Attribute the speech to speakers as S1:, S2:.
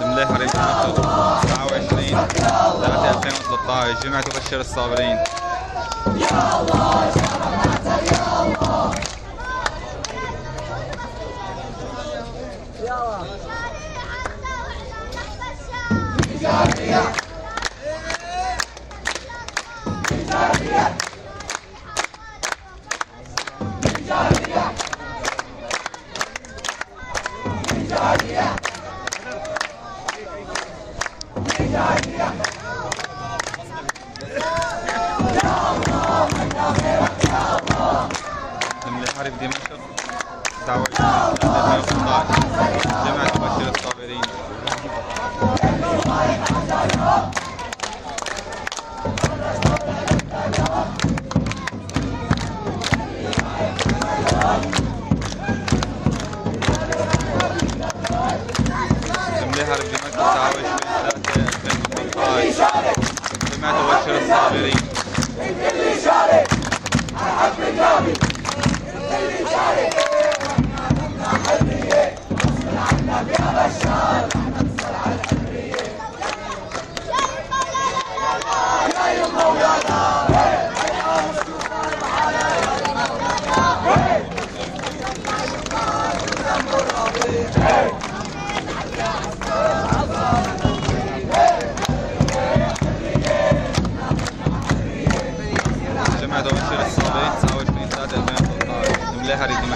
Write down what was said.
S1: المليحة ريد 29 3 2013 جمعة تبشر الصابرين المليحة من حارب دمشق دعوة جامعة بشير الصابرين الله هاري دي